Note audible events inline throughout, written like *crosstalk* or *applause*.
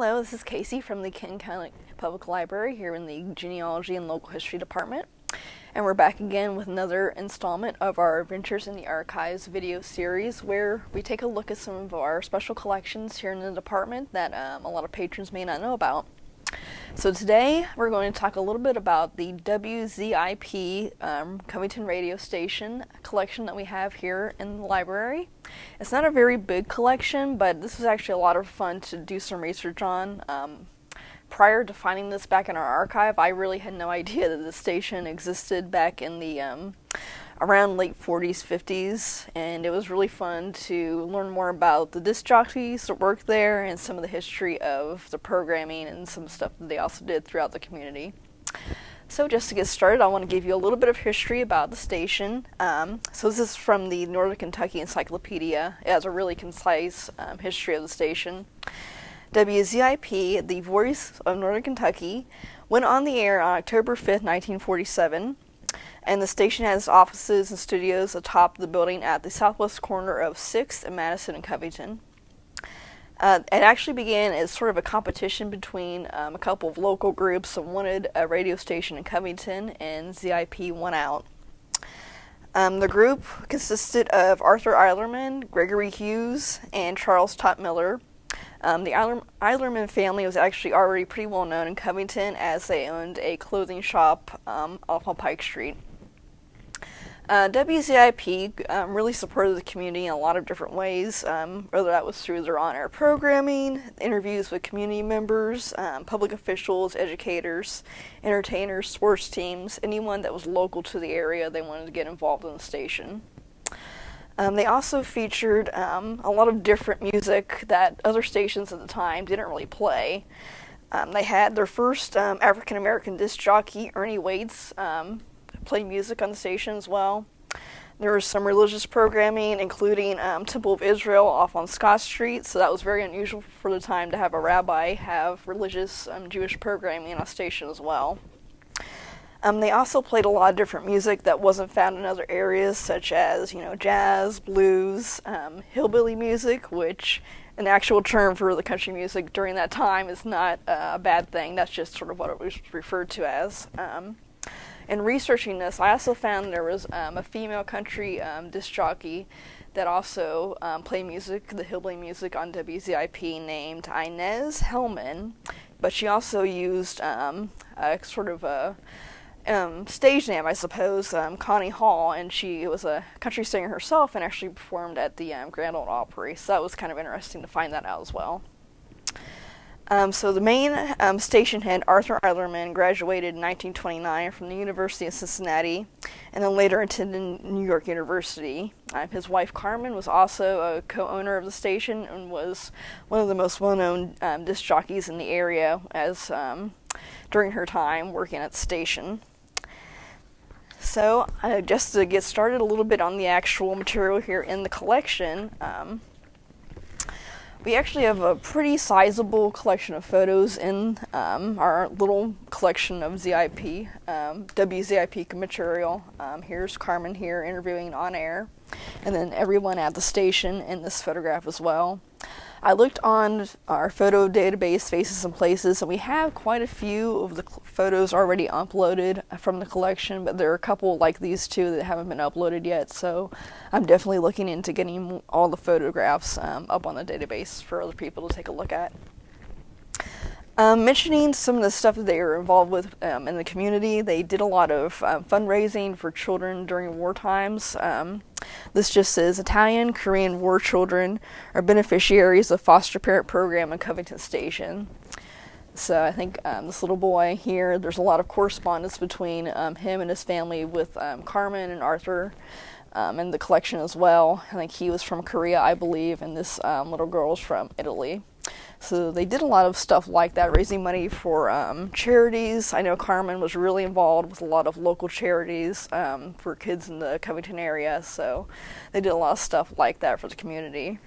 Hello, this is Casey from the Kenton County Public Library here in the Genealogy and Local History Department. And we're back again with another installment of our Adventures in the Archives video series where we take a look at some of our special collections here in the department that um, a lot of patrons may not know about. So today we're going to talk a little bit about the WZIP um, Covington radio station collection that we have here in the library. It's not a very big collection, but this was actually a lot of fun to do some research on. Um, prior to finding this back in our archive, I really had no *laughs* idea that the station existed back in the um, around late 40s, 50s, and it was really fun to learn more about the disc jockeys that worked there and some of the history of the programming and some stuff that they also did throughout the community. So, just to get started, I want to give you a little bit of history about the station. Um, so, this is from the Northern Kentucky Encyclopedia. It has a really concise um, history of the station. WZIP, the voice of Northern Kentucky, went on the air on October 5th, 1947 and the station has offices and studios atop the building at the southwest corner of 6th and Madison and Covington. Uh, it actually began as sort of a competition between um, a couple of local groups that wanted a radio station in Covington, and ZIP won out. Um, the group consisted of Arthur Eilerman, Gregory Hughes, and Charles Tot Miller. Um, the Eilerman family was actually already pretty well known in Covington as they owned a clothing shop um, off on Pike Street. Uh, WZIP um, really supported the community in a lot of different ways, um, whether that was through their on air programming, interviews with community members, um, public officials, educators, entertainers, sports teams, anyone that was local to the area they wanted to get involved in the station. Um, they also featured um, a lot of different music that other stations at the time didn't really play. Um, they had their first African American disc jockey, Ernie Waits, play music on the station as well. There was some religious programming, including um, Temple of Israel off on Scott Street, so that was very unusual for the time to have a rabbi have religious um, Jewish programming on station as well. Um, they also played a lot of different music that wasn't found in other areas, such as you know jazz, blues, um, hillbilly music, which an actual term for the country music during that time is not uh, a bad thing. That's just sort of what it was referred to as. Um, in researching this, I also found there was um, a female country um, disc jockey that also um, played music, the hillbilly music on WZIP, named Inez Hellman, but she also used um, a sort of a um, stage name, I suppose, um, Connie Hall, and she was a country singer herself and actually performed at the Grand Ole Opry. So that was kind of interesting to find that out as well. Um, so the main um, station head, Arthur Eilerman, graduated in 1929 from the University of Cincinnati, and then later attended New York University. Um, his wife Carmen was also a co-owner of the station and was one of the most well-known um, disc jockeys in the area as um, during her time working at the station. So, uh, just to get started a little bit on the actual material here in the collection. We actually have a pretty sizable collection of photos in um, our little collection of ZIP, um, WZIP material. Um, here's Carmen here interviewing on air, and then everyone at the station in this photograph as well. I looked on our photo database, Faces and Places, and we have quite a few of the photos already uploaded from the collection, but there are a couple like these two that haven't been uploaded yet, so I'm definitely looking into getting all the photographs um, up on the database for other people to take a look at. Um, mentioning some of the stuff that they were involved with um, in the community, they did a lot of um, fundraising for children during war times. Um, this just says Italian Korean war children are beneficiaries of foster parent program in Covington Station. So I think um, this little boy here, there's a lot of correspondence between um, him and his family with Carmen and Arthur. Um, in the collection as well. I think he was from Korea, I believe, and this um, little girl is from Italy. So they did a lot of stuff like that, raising money for um, charities. I know Carmen was really involved with a lot of local charities um, for kids in the Covington area, so they did a lot of stuff like that for the community.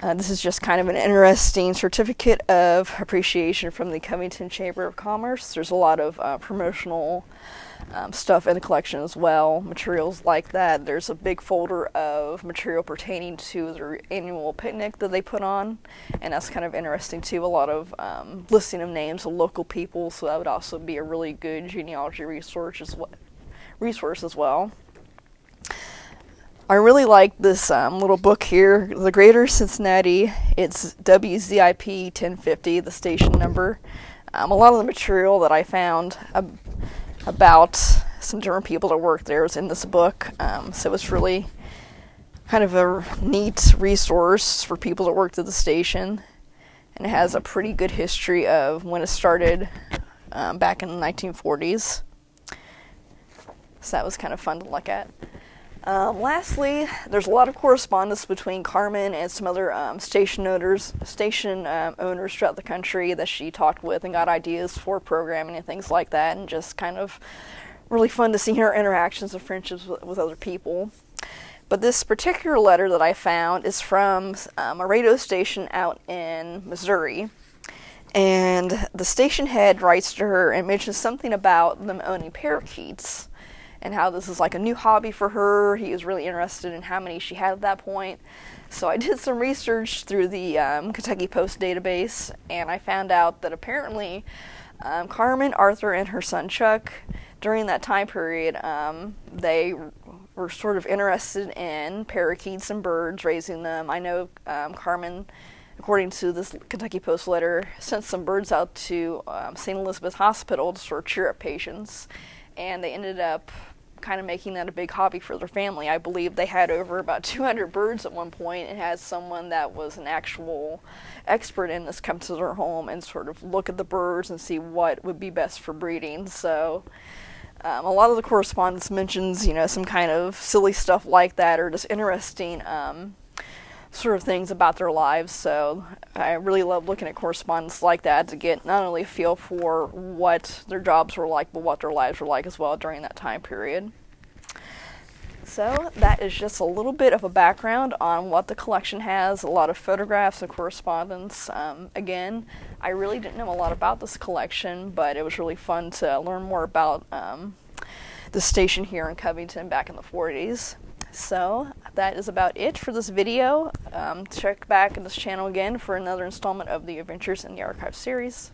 Uh, this is just kind of an interesting certificate of appreciation from the Covington Chamber of Commerce. There's a lot of uh, promotional um, stuff in the collection as well, materials like that. There's a big folder of material pertaining to their annual picnic that they put on, and that's kind of interesting too. A lot of um, listing of names of local people, so that would also be a really good genealogy resource as well. Resource as well. I really like this um, little book here, The Greater Cincinnati. It's WZIP 1050, the station number. Um, a lot of the material that I found about some different people that work there is in this book. Um, so it's really kind of a neat resource for people that worked at the station. And it has a pretty good history of when it started um, back in the 1940s. So that was kind of fun to look at. Um, lastly, there's a lot of correspondence between Carmen and some other um, station owners, station um, owners throughout the country that she talked with and got ideas for programming and things like that, and just kind of really fun to see her interactions and friendships with, with other people. But this particular letter that I found is from um, a radio station out in Missouri. And the station head writes to her and mentions something about them owning parakeets and how this is like a new hobby for her. He was really interested in how many she had at that point. So I did some research through the um, Kentucky Post database, and I found out that apparently um, Carmen, Arthur, and her son Chuck, during that time period, um, they were sort of interested in parakeets and birds, raising them. I know um, Carmen according to this Kentucky Post letter, sent some birds out to um, St. Elizabeth Hospital to sort of cheer up patients and they ended up kind of making that a big hobby for their family. I believe they had over about 200 birds at one point and had someone that was an actual expert in this come to their home and sort of look at the birds and see what would be best for breeding. So um, a lot of the correspondence mentions, you know, some kind of silly stuff like that or just interesting um, sort of things about their lives. So I really love looking at correspondence like that to get not only a feel for what their jobs were like, but what their lives were like as well during that time period. So that is just a little bit of a background on what the collection has. A lot of photographs and correspondence. Um, again, I really didn't know a lot about this collection, but it was really fun to learn more about um, the station here in Covington back in the 40s. So that is about it for this video. Um, check back in this channel again for another installment of the Adventures in the Archive series.